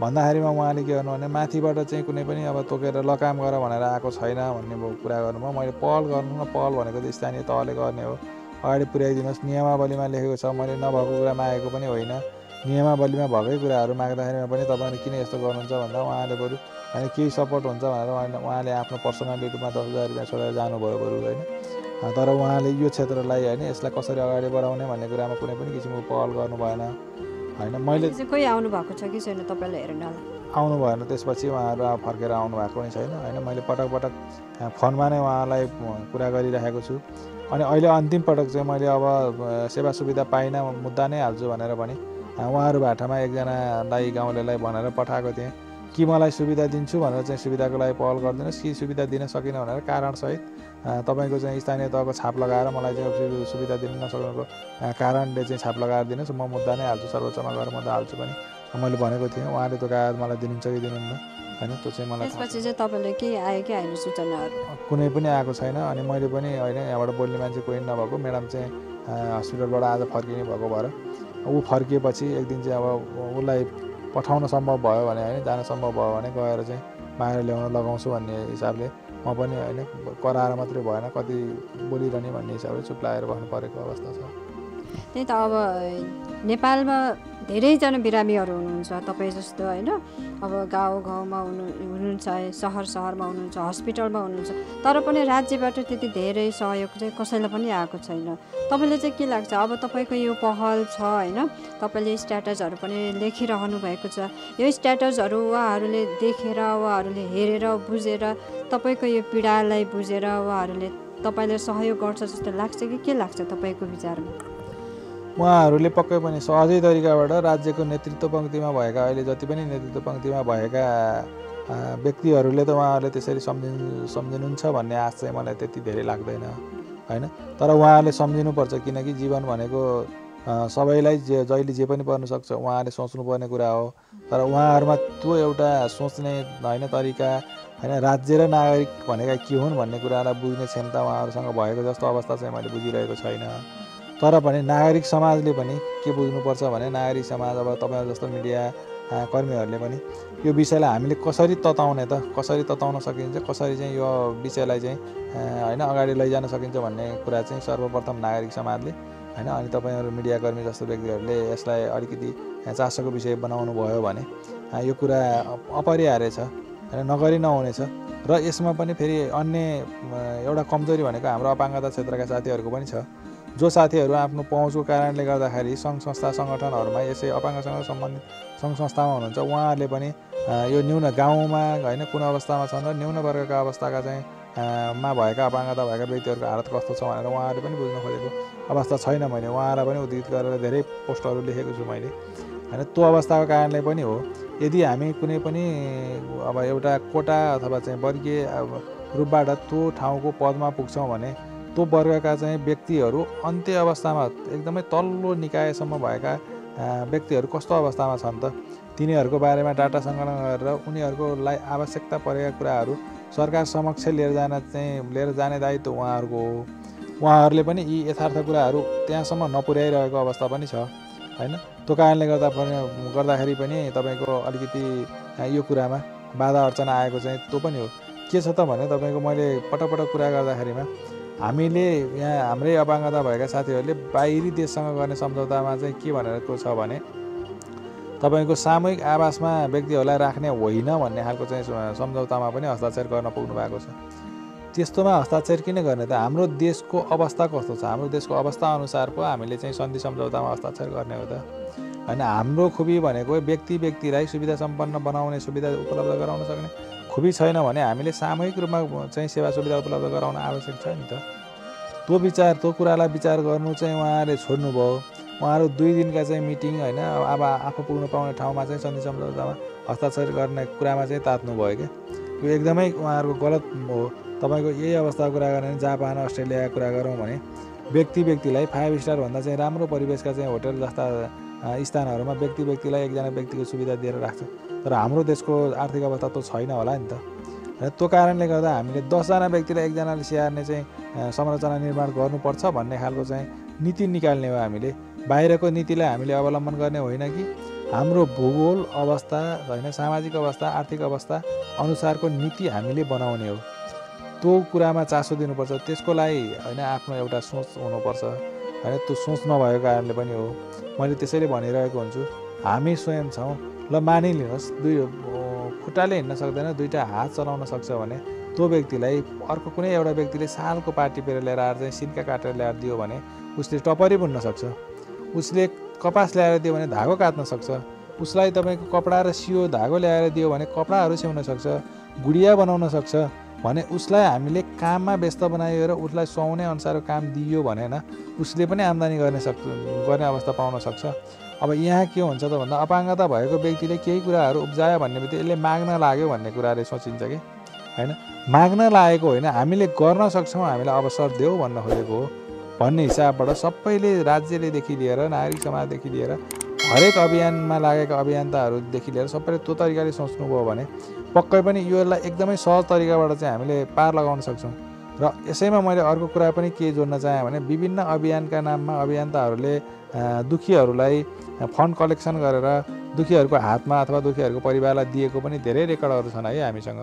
भन्दाखेरिमा उहाँले के गर्नु भने माथिबाट चाहिँ कुनै पनि अब तोकेर लकाम गर भनेर आएको छैन भन्ने कुरा गर्नुभयो। मैले पहल गर्नु न पहल भनेको त स्थानीय तहले गर्ने हो। अगाडि पुर्याइदिनुहोस्। नियमावलीमा लेखेको छ मैले नभएको कुरा मागेको पनि होइन। नियमावलीमा भएकै कुराहरू माग्दाखेरिमा पनि तपाईँले किन यस्तो गर्नुहुन्छ भन्दा उहाँले बरु होइन केही सपोर्ट हुन्छ भनेर उहाँले उहाँले आफ्नो पर्सनली रूपमा दस हजार रुपियाँ छोडेर जानुभयो बरु होइन। तर उहाँले यो क्षेत्रलाई होइन यसलाई कसरी अगाडि बढाउने भन्ने कुरामा कुनै पनि किसिमको पहल गर्नु भएन। होइन मैले
कोही आउनु भएको छ कि छैन तपाईँलाई हेर्नलाई
आउनु भएन त्यसपछि उहाँहरू अब फर्केर आउनु भएको पनि छैन होइन। मैले पटक पटक फोनमा नै उहाँलाई कुरा गरिराखेको छु। अनि अहिले अन्तिम पटक चाहिँ मैले अब सेवा सुविधा पाइनँ मुद्दा नै हाल्छु भनेर भने उहाँहरू भाटामा एकजनालाई गाउँलेलाई भनेर पठाएको थिएँ। कि मलाई सुविधा दिन्छु भनेर चाहिँ सुविधाको लागि पहल गरिदिनुहोस् कि सुविधा दिन सकिनँ भनेर कारणसहित तपाईँको चाहिँ स्थानीय तहको छाप लगाएर मलाई चाहिँ सुविधा दिन नसक्नुको कारणले चाहिँ छाप लगाएर दिनुहोस्। म मुद्दा नै हाल्छु सर्वोच्चमा गएर मुद्दा हाल्छु पनि। मैले भनेको थिएँ उहाँले त्यो कागज मलाई दिनुहुन्छ कि दिनुहुन्न होइन? त्यो चाहिँ मलाई
त्यसपछि चाहिँ तपाईँले के आयो कि आएन सूचनाहरू?
कुनै पनि आएको छैन अनि मैले पनि होइन यहाँबाट बोल्ने मान्छे कोही नभएको। म्याडम चाहिँ हस्पिटलबाट आज फर्किने भएको भएर। ऊ फर्किएपछि एक दिन चाहिँ अब उसलाई पठाउन सम्भव भयो भने होइन जान सम्भव भयो भने गएर चाहिँ मागेर ल्याउन लगाउँछु भन्ने हिसाबले म पनि होइन कराएर मात्रै भएन कति बोलिरहने भन्ने हिसाबले चुप लागेर बस्नु परेको अवस्था छ।
त्यही त अब नेपालमा धेरैजना बिरामीहरू हुनुहुन्छ। तपाईँ जस्तो होइन अब गाउँ गाउँमा हुनु हुनुहुन्छ सहर सहरमा हुनुहुन्छ हस्पिटलमा हुनुहुन्छ तर पनि राज्यबाट त्यति धेरै सहयोग चाहिँ कसैलाई पनि आएको छैन। तपाईँलाई चाहिँ के लाग्छ? अब तपाईँको यो पहल छ होइन? तपाईँले स्ट्याटसहरू पनि लेखिरहनु भएको छ। यो स्ट्याटसहरू उहाँहरूले देखेर उहाँहरूले हेरेर बुझेर तपाईँको यो पीडालाई बुझेर उहाँहरूले तपाईँलाई सहयोग गर्छ जस्तो लाग्छ कि के लाग्छ तपाईँको विचारमा?
उहाँहरूले पक्कै पनि सहजै तरिकाबाट राज्यको नेतृत्व पङ्क्तिमा भएका अहिले जति पनि नेतृत्व पङ्क्तिमा भएका व्यक्तिहरूले त उहाँहरूले त्यसरी सम्झिनु सम्झिनुहुन्छ भन्ने आश चाहिँ मलाई त्यति धेरै लाग्दैन होइन? तर उहाँहरूले सम्झिनुपर्छ किनकि जीवन भनेको सबैलाई जे जहिले जे पनि पर्न सक्छ उहाँहरूले सोच्नुपर्ने कुरा हो। तर उहाँहरूमा त्यो एउटा सोच्ने होइन तरिका होइन राज्य र नागरिक भनेका के हुन् भन्ने कुरालाई बुझ्ने क्षमता उहाँहरूसँग भएको जस्तो अवस्था चाहिँ मैले बुझिरहेको छैन। तर पनि नागरिक समाजले पनि के बुझ्नुपर्छ भने नागरिक समाज अब तपाईँहरू जस्तो मिडिया कर्मीहरूले पनि यो विषयलाई हामीले कसरी तताउने त कसरी तताउन सकिन्छ कसरी चाहिँ यो विषयलाई चाहिँ होइन अगाडि लैजान सकिन्छ भन्ने कुरा चाहिँ सर्वप्रथम नागरिक समाजले होइन अनि तपाईँहरू मिडियाकर्मी जस्तो व्यक्तिहरूले यसलाई अलिकति चासोको विषय बनाउनु भयो भने यो कुरा अप- अपरिहार्य छ होइन नगरी नहुनेछ र यसमा पनि फेरि अन्य एउटा कमजोरी भनेको हाम्रो अपाङ्गता क्षेत्रका साथीहरूको पनि छ। जो साथीहरू आफ्नो पहुँचको कारणले गर्दाखेरि सङ्घ संस्था सङ्गठनहरूमा यसै अपाङ्गसँग सम्बन्धित सङ्घ संस्थामा हुनुहुन्छ उहाँहरूले पनि यो न्यून गाउँमा होइन कुन अवस्थामा छन् र न्यून वर्गका अवस्थाका चाहिँ मा भएका अपाङ्गता भएका व्यक्तिहरूको हालत कस्तो छ भनेर उहाँहरूले पनि बुझ्न खोजेको अवस्था छैन मैले उहाँलाई पनि उद्धित गरेर धेरै पोस्टहरू लेखेको छु मैले। होइन त्यो अवस्थाको कारणले पनि हो यदि हामी कुनै पनि अब एउटा कोटा अथवा चाहिँ वर्गीय रूपबाट त्यो ठाउँको पदमा पुग्छौँ भने त्यो वर्गका चाहिँ व्यक्तिहरू अन्त्य अवस्थामा एकदमै तल्लो निकायसम्म भएका व्यक्तिहरू कस्तो अवस्थामा छन् त? तिनीहरूको बारेमा डाटा सङ्कलन गरेर उनीहरूको लाई आवश्यकता परेका कुराहरू सरकार समक्ष लिएर जान चाहिँ लिएर जाने दायित्व उहाँहरूको हो। उहाँहरूले पनि यी यथार्थ कुराहरू त्यहाँसम्म नपुर्याइरहेको अवस्था पनि छ होइन? त्यो कारणले गर्दा पनि गर्दाखेरि पनि तपाईँको अलिकति यो कुरामा बाधा अर्चना आएको चाहिँ त्यो पनि हो। के छ त भने तपाईँको मैले पटक पटक कुरा गर्दाखेरिमा हामीले यहाँ हाम्रै अपाङ्गता भएका साथीहरूले बाहिरी देशसँग गर्ने सम्झौतामा चाहिँ के भनेको छ भने तपाईँको सामूहिक आवासमा व्यक्तिहरूलाई राख्ने होइन भन्ने खालको चाहिँ सम्झौतामा पनि हस्ताक्षर गर्न पुग्नु भएको छ। त्यस्तोमा हस्ताक्षर किन गर्ने त? हाम्रो देशको अवस्था कस्तो छ? हाम्रो देशको अवस्था अनुसार पो हामीले चाहिँ सन्धि सम्झौतामा हस्ताक्षर गर्ने हो त। होइन हाम्रो खुबी भनेको व्यक्ति व्यक्तिलाई सुविधा सम्पन्न बनाउने सुविधा उपलब्ध गराउन सक्ने। खुबी छैन भने हामीले सामूहिक रूपमा चाहिँ सेवा सुविधा उपलब्ध गराउन आवश्यक छ नि त। त्यो विचार त्यो कुरालाई विचार गर्नु चाहिँ उहाँहरूले छोड्नुभयो। उहाँहरू दुई दिनका चाहिँ मिटिङ होइन अब आफू पुग्नु पाउने ठाउँमा चाहिँ सन्धि सम्झौतामा हस्ताक्षर गर्ने कुरामा चाहिँ तात्नु भयो क्या। यो एकदमै उहाँहरूको गलत हो। तपाईँको यही अवस्थाको कुरा गर्ने जापान अस्ट्रेलियाको कुरा गरौँ भने व्यक्ति व्यक्तिलाई फाइभ स्टारभन्दा चाहिँ राम्रो परिवेशका चाहिँ होटल जस्ता स्थानहरूमा व्यक्ति व्यक्तिलाई एकजना व्यक्तिको सुविधा दिएर राख्छ। तर हाम्रो देशको आर्थिक अवस्था त छैन होला नि त। र त्यो कारणले गर्दा हामीले दसजना व्यक्तिलाई एकजनाले स्याहार्ने चाहिँ संरचना निर्माण गर्नुपर्छ भन्ने खालको चाहिँ नीति निकाल्ने हो हामीले। बाहिरको नीतिलाई हामीले अवलम्बन गर्ने होइन कि। हाम्रो भूगोल अवस्था होइन सामाजिक अवस्था आर्थिक अवस्था अनुसारको नीति हामीले बनाउने हो। त्यो कुरामा चासो दिनुपर्छ त्यसको लागि होइन आफ्नो एउटा सोच हुनुपर्छ। होइन त्यो सोच नभएको कारणले पनि हो। मैले त्यसैले भनिरहेको हुन्छु। हामी स्वयं छौँ। ल मानिलिनुहोस्। दुई खुट्टाले हिँड्न सक्दैन दुईवटा हात चलाउन सक्छ भने त्यो व्यक्तिलाई अर्को कुनै एउटा व्यक्तिले सालको पात टिपेर ल्याएर आएर चाहिँ सिन्का काटेर ल्याएर दियो भने उसले टपरी बुन्न सक्छ। उसले कपास ल्याएर दियो भने धागो काट्न सक्छ। उसलाई तपाईँको कपडा र सियो धागो ल्याएर दियो भने कपडाहरू सिउन सक्छ गुडिया बनाउन सक्छ भने उसलाई हामीले काममा व्यस्त बनाइएर उसलाई सुहाउने अनुसारको काम दियो भने होइन उसले पनि आम्दानी गर्ने सक् गर्ने अवस्था पाउन सक्छ। अब यहाँ के हुन्छ त भन्दा अपाङ्गता भएको व्यक्तिले केही कुराहरू उब्जायो भन्ने बित्तिकै यसले माग्न लाग्यो भन्ने कुराले सोचिन्छ कि? होइन? माग्न लागेको होइन हामीले गर्न सक्छौँ हामीलाई अवसर देऊ भन्न खोजेको हो। भन्ने हिसाबबाट सबैले राज्यलेदेखि लिएर नागरिक समाजदेखि लिएर हरेक अभियानमा लागेका अभियन्ताहरूदेखि लिएर सबैले त्यो तरिकाले सोच्नुभयो भने पक्कै पनि योलाई एकदमै सहज तरिकाबाट चाहिँ हामीले पार लगाउन सक्छौँ। र यसैमा मैले अर्को कुरा पनि के जोड्न चाहेँ भने विभिन्न अभियानका नाममा अभियन्ताहरूले दुखीहरूलाई फन्ड कलेक्सन गरेर दुखीहरूको हातमा अथवा दुखीहरूको परिवारलाई दिएको पनि धेरै रेकर्डहरू छन् है हामीसँग।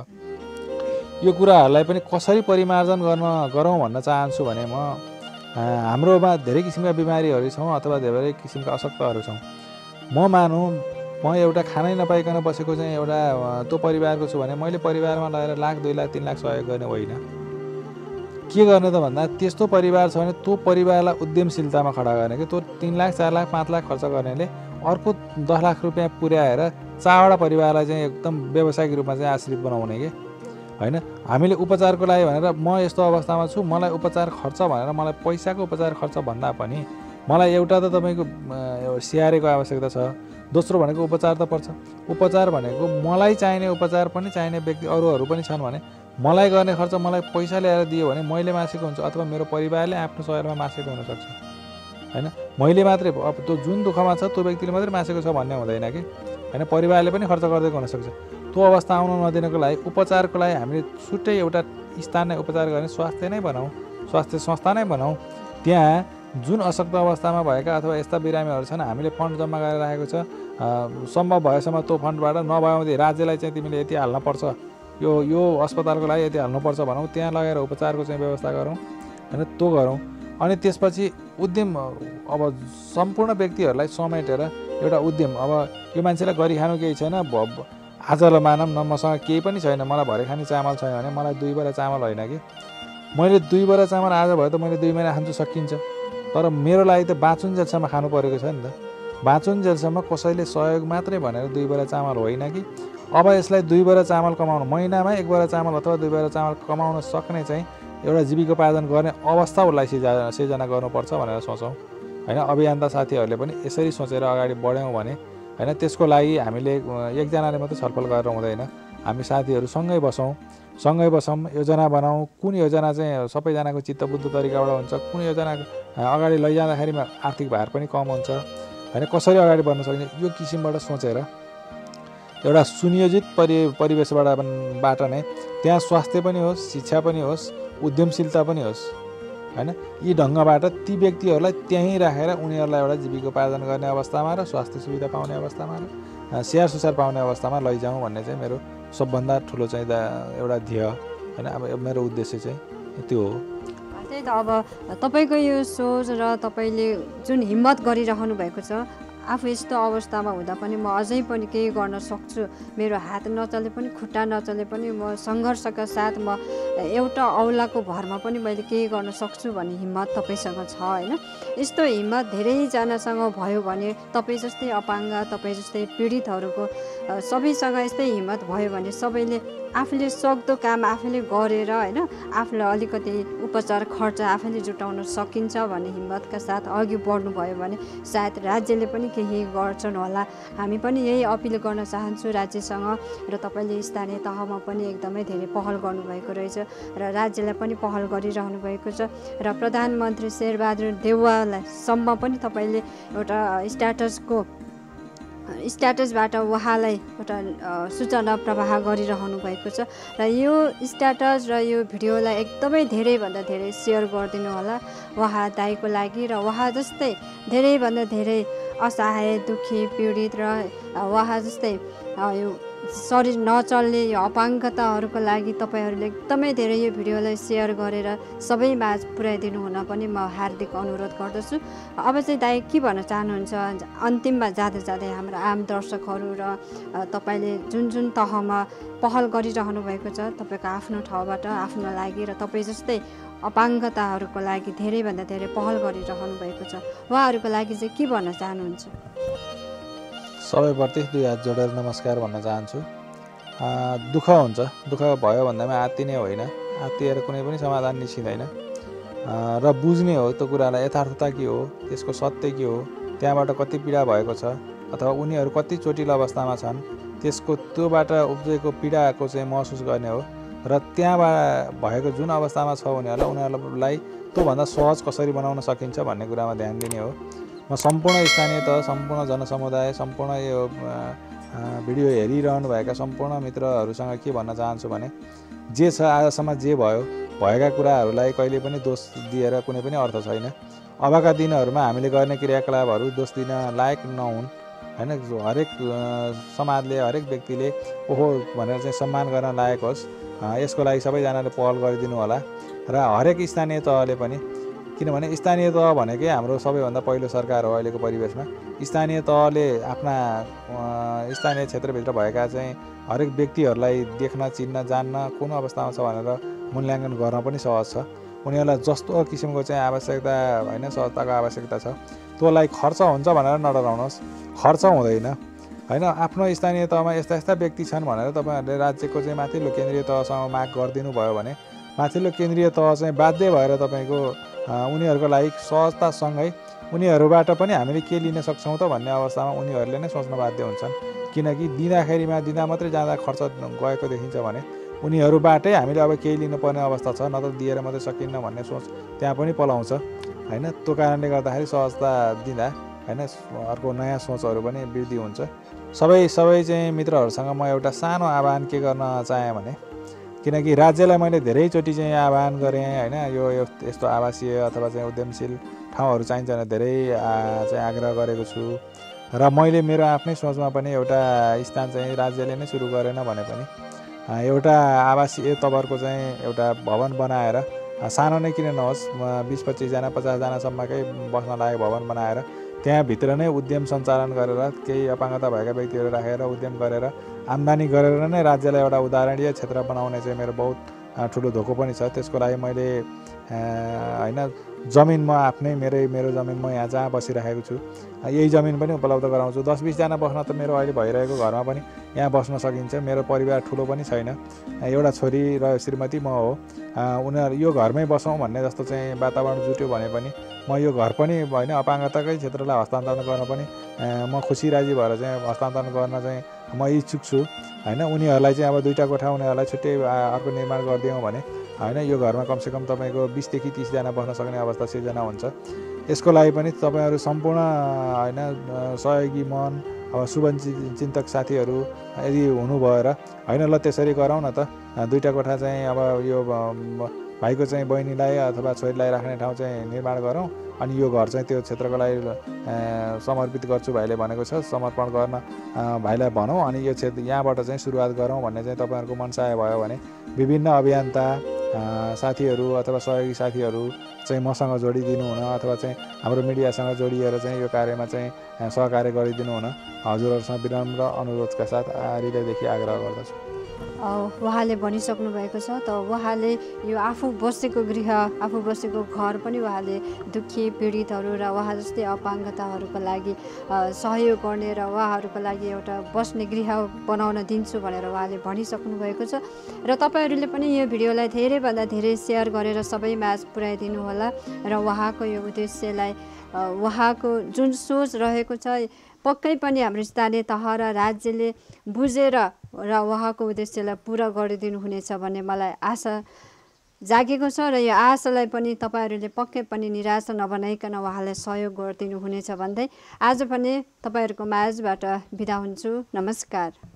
यो कुराहरूलाई पनि कसरी परिमार्जन गर्न गरौँ भन्न चाहन्छु भने म हाम्रोमा धेरै किसिमका बिमारीहरू छौँ अथवा धेरै किसिमका अशक्तहरू छौँ। म मानौँ म एउटा खानै नपाइकन बसेको चाहिँ एउटा त्यो परिवारको छु भने मैले परिवारमा लगेर लाख दुई लाख तिन लाख सहयोग गर्ने होइन। के गर्ने त भन्दा त्यस्तो परिवार छ भने त्यो परिवारलाई उद्यमशीलतामा खडा गर्ने कि त्यो तिन लाख चार लाख पाँच लाख खर्च गर्नेले अर्को दस लाख रुपियाँ पुर्याएर चारवटा परिवारलाई चाहिँ एकदम व्यावसायिक रूपमा चाहिँ आश्रित बनाउने कि? होइन? हामीले उपचारको लागि भनेर म यस्तो अवस्थामा छु मलाई उपचार खर्च भनेर मलाई पैसाको उपचार खर्च भन्दा पनि मलाई एउटा त तपाईँको सिआरएको आवश्यकता छ। दोस्रो भनेको उपचार त पर्छ। उपचार भनेको मलाई चाहिने उपचार पनि चाहिने व्यक्ति अरूहरू पनि छन् भने मलाई गर्ने खर्च मलाई पैसा ल्याएर दियो भने मैले मासेको हुन्छ अथवा मेरो परिवारले आफ्नो सहरमा मासेको हुनसक्छ। होइन? मैले मात्रै अब त्यो जुन दुःखमा छ त्यो व्यक्तिले मात्रै मासेको छ भन्ने हुँदैन कि? होइन? परिवारले पनि खर्च गरिदिएको हुनसक्छ। त्यो अवस्था आउन नदिनको लागि उपचारको लागि हामीले छुट्टै एउटा स्थानीय उपचार गर्ने स्वास्थ्य नै बनाऊँ। स्वास्थ्य संस्था नै बनाऊँ। त्यहाँ जुन अशक्त अवस्थामा भएका अथवा यस्ता बिरामीहरू छन् हामीले फन्ड जम्मा गरेर राखेको छ। सम्भव भएसम्म त्यो फन्डबाट नभए राज्यलाई चाहिँ तिमीले यति हाल्नुपर्छ यो यो अस्पतालको लागि यति हाल्नुपर्छ भनौँ। त्यहाँ लगेर उपचारको चाहिँ व्यवस्था गरौँ होइन त्यो गरौँ। अनि त्यसपछि उद्यम अब सम्पूर्ण व्यक्तिहरूलाई समेटेर एउटा उद्यम। अब यो मान्छेलाई गरी खानु केही छैन। भ- आजलाई मानौँ न मसँग केही पनि छैन। मलाई भरे खाने चामल छैन भने मलाई दुई बोरा चामल होइन कि? मैले दुई बोरा चामल आज भयो त मैले दुई महिना खान्छु सकिन्छ। तर मेरो लागि त बाँचुन्जेलसम्म खानु परेको छ नि त। बाँचुन्जेलसम्म कसैले सहयोग मात्रै भनेर दुई बोरा चामल होइन कि? अब यसलाई दुई बोरा चामल कमाउनु। महिनामा एक बोरा चामल अथवा दुई बोरा चामल कमाउन सक्ने चाहिँ एउटा जीविकोपार्जन गर्ने अवस्था उसलाई सिर्जा सिर्जना गर्नुपर्छ भनेर सोचौँ। होइन अभियन्ता साथीहरूले पनि यसरी सोचेर अगाडि बढ्यौँ भने होइन त्यसको लागि हामीले एकजनाले मात्रै छलफल गरेर हुँदैन। हामी साथीहरू सँगै बसौँ। सँगै बसौँ योजना बनाऊँ कुन योजना चाहिँ सबैजनाको चित्त बुद्ध तरिकाबाट हुन्छ कुन योजना अगाडि लैजाँदाखेरिमा आर्थिक भार पनि कम हुन्छ। होइन कसरी अगाडि बढ्न सकिन्छ यो किसिमबाट सोचेर एउटा सुनियोजित परि परिवेशबाट बाट नै त्यहाँ स्वास्थ्य पनि होस् शिक्षा पनि होस् उद्यमशीलता पनि होस् होइन? यी ढङ्गबाट ती व्यक्तिहरूलाई त्यहीँ राखेर उनीहरूलाई एउटा जीविकोपार्जन गर्ने अवस्थामा र स्वास्थ्य सुविधा पाउने अवस्थामा र स्याहार सुसार पाउने अवस्थामा लैजाउँ भन्ने चाहिँ मेरो सबभन्दा ठुलो चाहिँ एउटा ध्येय होइन? अब मेरो उद्देश्य चाहिँ त्यो हो।
त्यही त अब तपाईँको यो सोच र तपाईँले जुन हिम्मत गरिरहनु भएको छ आफू यस्तो अवस्थामा हुँदा पनि म अझै पनि केही गर्न सक्छु। मेरो हात नचले पनि खुट्टा नचले पनि म सङ्घर्षका साथ म एउटा औलाको भरमा पनि मैले केही गर्न सक्छु भन्ने हिम्मत तपाईँसँग छ होइन? यस्तो हिम्मत धेरैजनासँग भयो भने तपाईँ जस्तै अपाङ्ग तपाईँ जस्तै पीडितहरूको सबैसँग यस्तै हिम्मत भयो भने सबैले आफूले सक्दो काम आफैले गरेर होइन आफूलाई अलिकति उपचार खर्च आफैले जुटाउन सकिन्छ भन्ने हिम्मतका साथ अघि बढ्नुभयो भने सायद राज्यले पनि केही गर्छन् होला। हामी पनि यही अपिल गर्न चाहन्छु राज्यसँग र तपाईँले स्थानीय तहमा पनि एकदमै धेरै पहल गर्नुभएको रहेछ र राज्यलाई पनि पहल गरिरहनु भएको छ र प्रधानमन्त्री शेरबहादुर देउवालाई सम्म पनि तपाईँले एउटा स्ट्याटसको स्ट्याटसबाट उहाँलाई एउटा सूचना प्रवाह गरिरहनु भएको छ। र यो स्ट्याटस र यो भिडियोलाई एकदमै धेरैभन्दा धेरै सेयर गरिदिनु होला उहाँ दाईको लागि र उहाँ जस्तै धेरैभन्दा धेरै असहाय दुःखी पीडित र उहाँ जस्तै यो शरीर नचल्ने यो अपाङ्गताहरूको लागि तपाईँहरूले एकदमै धेरै यो भिडियोलाई सेयर गरेर सबै माझ पुर्याइदिनु हुन पनि म हार्दिक अनुरोध गर्दछु। अब चाहिँ दाइ के भन्न चाहनुहुन्छ? अन्तिममा जाँदै जाँदै हाम्रो आम दर्शकहरू र तपाईँले जुन जुन तहमा पहल गरिरहनु भएको छ तपाईँको आफ्नो ठाउँबाट आफ्नो लागि र तपाईँ जस्तै अपाङ्गताहरूको लागि धेरैभन्दा धेरै पहल गरिरहनु भएको छ उहाँहरूको लागि चाहिँ के भन्न चाहनुहुन्छ?
सबैप्रति दुई हात जोडेर नमस्कार भन्न चाहन्छु। दुःख हुन्छ। दुःख भयो भन्दामा आत्तिने होइन। आत्तिएर कुनै पनि समाधान निस्किँदैन। र बुझ्ने हो त्यो कुरालाई यथार्थता के हो त्यसको सत्य के हो त्यहाँबाट कति पीडा भएको छ अथवा उनीहरू कति चोटिलो अवस्थामा छन् त्यसको त्योबाट उब्जेको पीडाको चाहिँ महसुस गर्ने हो। र त्यहाँबाट भएको जुन अवस्थामा छ उनीहरूलाई उनीहरूलाई त्योभन्दा सहज कसरी बनाउन सकिन्छ भन्ने कुरामा ध्यान दिने हो। म सम्पूर्ण स्थानीय तह सम्पूर्ण जनसमुदाय सम्पूर्ण यो भिडियो हेरिरहनु भएका सम्पूर्ण मित्रहरूसँग के भन्न चाहन्छु भने जे छ आजसम्म जे भयो भएका कुराहरूलाई कहिले पनि दोष दिएर कुनै पनि अर्थ छैन। अबका दिनहरूमा हामीले गर्ने क्रियाकलापहरू दोष दिन लायक नहुन् होइन? हरेक समाजले हरेक व्यक्तिले ओहो भनेर चाहिँ सम्मान गर्न लायक होस्। यसको लागि सबैजनाले पहल गरिदिनु होला। र हरेक स्थानीय तहले पनि किनभने स्थानीय तह भनेकै हाम्रो सबैभन्दा पहिलो सरकार हो अहिलेको परिवेशमा। स्थानीय तहले आफ्ना स्थानीय क्षेत्रभित्र भएका चाहिँ हरेक व्यक्तिहरूलाई देख्न चिन्न जान्न कुन अवस्थामा छ भनेर मूल्याङ्कन गर्न पनि सहज छ। उनीहरूलाई जस्तो किसिमको चाहिँ आवश्यकता होइन सहजताको आवश्यकता छ। त्योलाई खर्च हुन्छ भनेर नडराउनुहोस्। खर्च हुँदैन। होइन आफ्नो स्थानीय तहमा यस्ता यस्ता व्यक्ति छन् भनेर तपाईँहरूले राज्यको चाहिँ माथिल्लो केन्द्रीय तहसँग माग गरिदिनु भयो भने माथिल्लो केन्द्रीय तह चाहिँ बाध्य भएर तपाईँको उनीहरूको लागि सहजतासँगै उनीहरूबाट पनि हामीले के लिन सक्छौँ त भन्ने अवस्थामा उनीहरूले नै सोच्न बाध्य हुन्छन्। किनकि दिँदाखेरिमा दिँदा मात्रै जाँदा खर्च गएको देखिन्छ भने उनीहरूबाटै हामीले अब केही लिनुपर्ने अवस्था छ नत्र दिएर मात्रै सकिन्न भन्ने सोच त्यहाँ पनि पलाउँछ। होइन? त्यो कारणले गर्दाखेरि सहजता दिँदा होइन? अर्को नयाँ सोचहरू पनि वृद्धि हुन्छ। सबै सबै चाहिँ मित्रहरूसँग म एउटा सानो आह्वान के गर्न चाहेँ भने किनकि राज्यलाई मैले धेरैचोटि चाहिँ आह्वान गरेँ होइन? यो यस्तो आवासीय अथवा चाहिँ उद्यमशील ठाउँहरू चाहिन्छ भने धेरै चाहिँ आग्रह गरेको छु। र मैले मेरो आफ्नै सोचमा पनि एउटा स्थान चाहिँ राज्यले नै सुरु गरेन भने पनि एउटा आवासीय तवरको चाहिँ एउटा भवन बनाएर सानो नै किन नहोस् बिस पच्चिसजना पचासजनासम्मकै बस्न लायक भवन बनाएर त्यहाँभित्र नै उद्यम सञ्चालन गरेर केही अपाङ्गता भएका व्यक्तिहरू राखेर उद्यम गरेर आम्दानी गरेर नै राज्यलाई एउटा उदाहरणीय क्षेत्र बनाउने चाहिँ मेरो बहुत ठुलो धोको पनि छ। त्यसको लागि मैले होइन जमिन म आफ्नै मेरै मेरो जमिन म यहाँ जहाँ बसिराखेको छु। यही जमिन पनि उपलब्ध गराउँछु। दस बिसजना बस्न त मेरो अहिले भइरहेको घरमा पनि यहाँ बस्न सकिन्छ। मेरो परिवार ठुलो पनि छैन। एउटा छोरी र श्रीमती म हो। उनीहरू यो घरमै बसौँ भन्ने जस्तो चाहिँ वातावरण जुट्यो भने पनि म यो घर पनि होइन अपाङ्गताकै क्षेत्रलाई हस्तान्तरण गर्न पनि म खुसी राजी भएर चाहिँ हस्तान्तरण गर्न चाहिँ म इच्छुक छु। होइन उनीहरूलाई चाहिँ अब दुईवटा कोठा उनीहरूलाई छुट्टै अर्को निर्माण गरिदियौँ भने होइन यो घरमा कमसेकम तपाईँको बिसदेखि तिसजना बस्न सक्ने अवस्था सिर्जना हुन्छ। यसको लागि पनि तपाईँहरू सम्पूर्ण होइन सहयोगी मन अब शुभ चि- चिन्तक साथीहरू यदि हुनुभयो र होइन ल त्यसरी गरौँ न त। दुईवटा कोठा चाहिँ अब यो भाइको चाहिँ बहिनीलाई अथवा छोरीलाई राख्ने ठाउँ चाहिँ निर्माण गरौँ अनि यो घर चाहिँ त्यो क्षेत्रको लागि समर्पित गर्छु भाइले भनेको छ। समर्पण गर्न भाइलाई भनौँ अनि यो क्षेत्र यहाँबाट चाहिँ सुरुवात गरौँ भन्ने चाहिँ तपाईँहरूको मनसाय भयो भने विभिन्न अभियन्ता साथीहरू अथवा सहयोगी साथीहरू चाहिँ मसँग जोडिदिनु हुन अथवा चाहिँ हाम्रो मिडियासँग जोडिएर चाहिँ यो कार्यमा चाहिँ सहकार्य गरिदिनु हुन हजुरहरूसँग विनम्र अनुरोधका साथ हृदयदेखि आग्रह गर्दछु।
उहाँले भनिसक्नु भएको छ त उहाँले यो आफू बसेको गृह आफू बसेको घर पनि उहाँले दुःखी पीडितहरू र उहाँ जस्तै अपाङ्गताहरूको लागि सहयोग गर्ने र उहाँहरूको लागि एउटा बस्ने गृह बनाउन दिन्छु भनेर उहाँले भनिसक्नु भएको छ। र तपाईँहरूले पनि यो भिडियोलाई धेरैभन्दा धेरै सेयर गरेर सबै माझ पुर्याइदिनु होला र उहाँको यो उद्देश्यलाई उहाँको जुन सोच रहेको छ पक्कै पनि हाम्रो स्थानीय तह र राज्यले बुझेर र उहाँको उद्देश्यलाई पुरा गरिदिनु हुनेछ भन्ने मलाई आशा जागेको छ र यो आशालाई पनि तपाईँहरूले पक्कै पनि निराशा नबनाइकन उहाँलाई सहयोग गरिदिनु हुनेछ भन्दै आज पनि तपाईँहरूको माझबाट बिदा हुन्छु। नमस्कार।